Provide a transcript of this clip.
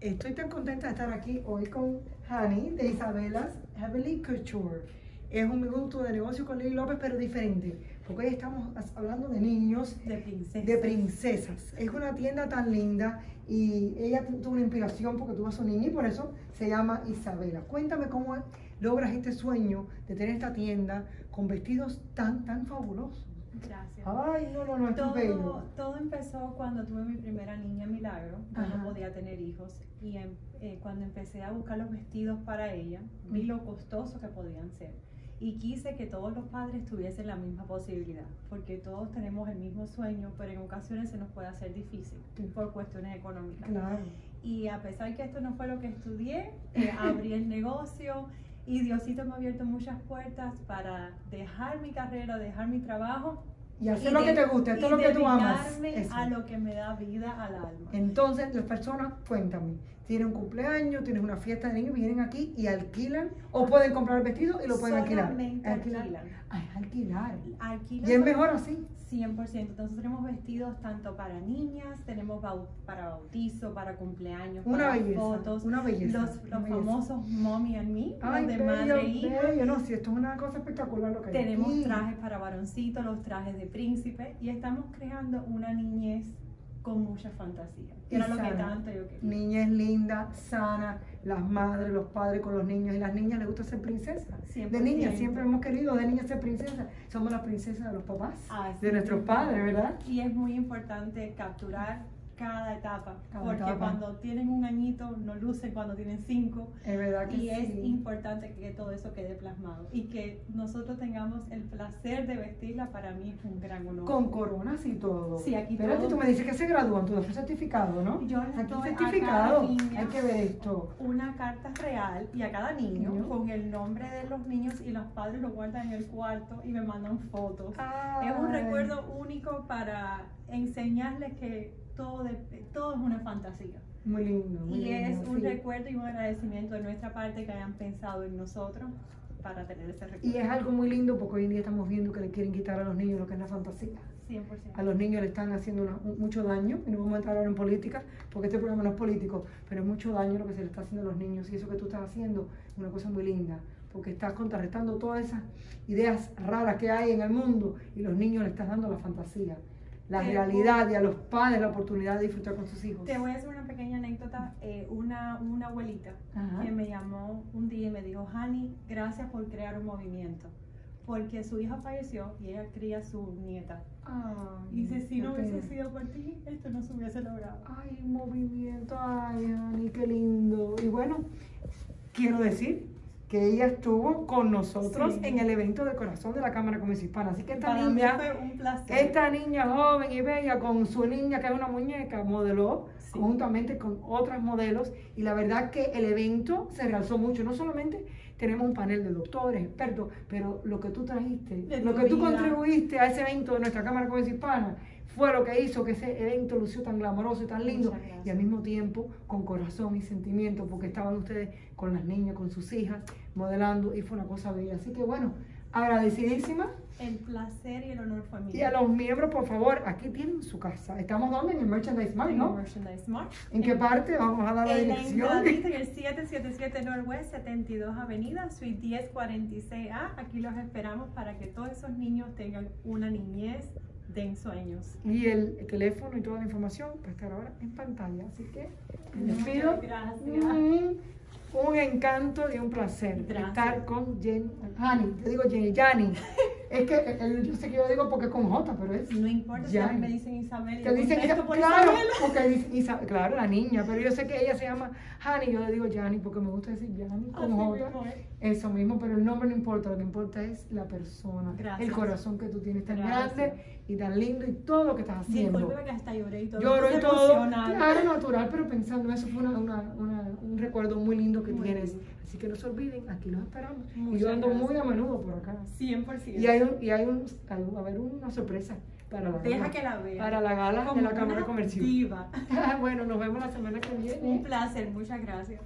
Estoy tan contenta de estar aquí hoy con Hani de Isabelas Heavenly Couture. Es un minuto de negocio con Lili López, pero diferente, porque hoy estamos hablando de niños, De princesa. de princesas. Es una tienda tan linda y ella tuvo una inspiración porque tuvo a su niña y por eso se llama Isabela. Cuéntame cómo logras este sueño de tener esta tienda con vestidos tan, tan fabulosos. Gracias. Ay, no, no, no, Todo, todo empezó cuando tuve mi primera niña, Milagro. Tener hijos. Y em- eh, cuando empecé a buscar los vestidos para ella, vi lo costoso que podían ser. Y quise que todos los padres tuviesen la misma posibilidad. Porque todos tenemos el mismo sueño, pero en ocasiones se nos puede hacer difícil por cuestiones económicas. Claro. Y a pesar que esto no fue lo que estudié, eh, abrí el negocio y Diosito me ha abierto muchas puertas para dejar mi carrera, dejar mi trabajo. Y hacer y lo que te gusta, esto es lo que tú amas. Eso. a lo que me da vida al alma. Entonces, las personas, cuéntame, tienen un cumpleaños, tienes una fiesta de niños, vienen aquí y alquilan o pueden comprar el vestido y lo pueden alquilar. Alquilan. Ay, alquilar. Alquilan Y es mejor así. 100%. Entonces tenemos vestidos tanto para niñas, tenemos para bautizo, para cumpleaños, Una para belleza. fotos. Una belleza. Los, una los belleza. famosos mommy and me, Ay, los de bello, madre e hija. No, si esto es una cosa espectacular lo que hay Tenemos aquí. trajes para varoncito, los trajes de príncipe y estamos creando una niñez con mucha fantasía. Que era lo que sana. tanto yo quería. Niñez linda, sana, las madres, los padres con los niños y las niñas les gusta ser princesas. De 100%. niñas siempre hemos querido de niñas ser princesas. Somos las princesas de los papás, Así de nuestros padres, ¿verdad? Y es muy importante capturar cada etapa, Cada porque etapa. cuando tienen un añito no lucen cuando tienen cinco. Es verdad que Y es importante que todo eso quede plasmado y que nosotros tengamos el placer de vestirla para mí es un gran honor. Con coronas y todo. Sí, aquí Espérate, todo. tú me dices que se gradúan, tú das un certificado, ¿no? Yo les Aquí doy a certificado. cada niña Hay que ver esto. una carta real y a cada niño con el nombre de los niños y los padres lo guardan en el cuarto y me mandan fotos. Es un recuerdo único para enseñarles que todo, de- todo es una fantasía. Muy lindo. Muy Y es un sí. recuerdo y un agradecimiento de nuestra parte que hayan pensado en nosotros para tener ese recuerdo. Y es algo muy lindo porque hoy en día estamos viendo que le quieren quitar a los niños lo que es la fantasía. 100%. A los niños le están haciendo una- mucho daño, y no vamos a entrar ahora en política, porque este programa no es político, pero es mucho daño lo que se le está haciendo a los niños y eso que tú estás haciendo es una cosa muy linda, porque estás contrarrestando todas esas ideas raras que hay en el mundo y los niños le estás dando la fantasía, la realidad y a los padres la oportunidad de disfrutar con sus hijos. Te voy a hacer una pequeña anécdota. Eh, una, una abuelita Ajá. que me llamó un día y me dijo, Hani, gracias por crear un movimiento. Porque su hija falleció y ella cría a su nieta. Ay, Y dice, si no hubiese pena. sido por ti, esto no se hubiese logrado. Ay, movimiento, ay, Ani, qué lindo. Y bueno, quiero decir que ella estuvo con nosotros Sí. en el evento de corazón de la Cámara Comercio Hispana. Así que esta Para niña, esta niña joven y bella con su niña que es una muñeca, modeló Sí. conjuntamente con otras modelos y la verdad que el evento se realzó mucho. No solamente tenemos un panel de doctores, expertos, pero lo que tú trajiste, De lo que tú contribuiste a ese evento de nuestra Cámara Comercio Hispana fue lo que hizo que ese evento lució tan glamoroso y tan lindo y al mismo tiempo con corazón y sentimiento porque estaban ustedes con las niñas, con sus hijas, modelando y fue una cosa bella. Así que bueno, agradecidísima El placer y el honor fue mío. y a los miembros, por favor, aquí tienen su casa. Estamos donde en el Merchandise Mart, En el ¿no? Merchandise Mart. ¿En qué parte? Vamos a dar la En dirección. en el 777 Northwest 72 Avenida, Suite 1046A. Aquí los esperamos para que todos esos niños tengan una niñez de ensueños. Y el teléfono y toda la información va a estar ahora en pantalla. Así que despido. Muchas gracias. Mm, un encanto y un placer Gracias. estar con Jenny. Hani, yo digo Jenny, Yani. es que eh, yo sé que yo digo porque es con J, pero es. No importa si a mí Yani. me dicen Isabel. y Te dicen contesto Isa- por claro, Isabel. porque dicen Isa- claro, la niña, pero yo sé que ella se llama Hani, yo le digo Yani porque me gusta decir Yani con Así J. Eso mismo, pero el nombre no importa, lo que importa es la persona, Gracias. el corazón que tú tienes tan Gracias. grande y tan lindo y todo lo que estás haciendo. Discúlpeme que hasta lloré y todo. Lloro y todo, claro, natural, pero pensando, eso fue una, una- una- un recuerdo muy lindo que Muy tienes. Así que no se olviden, aquí los esperamos. y yo ando muy a menudo por acá. 100%. Y hay, un, y hay, un, hay un- a haber una sorpresa para la Deja gala. que la vea. Para la gala de la Cámara Comercial. diva. bueno, nos vemos la semana que viene. Un placer, muchas gracias.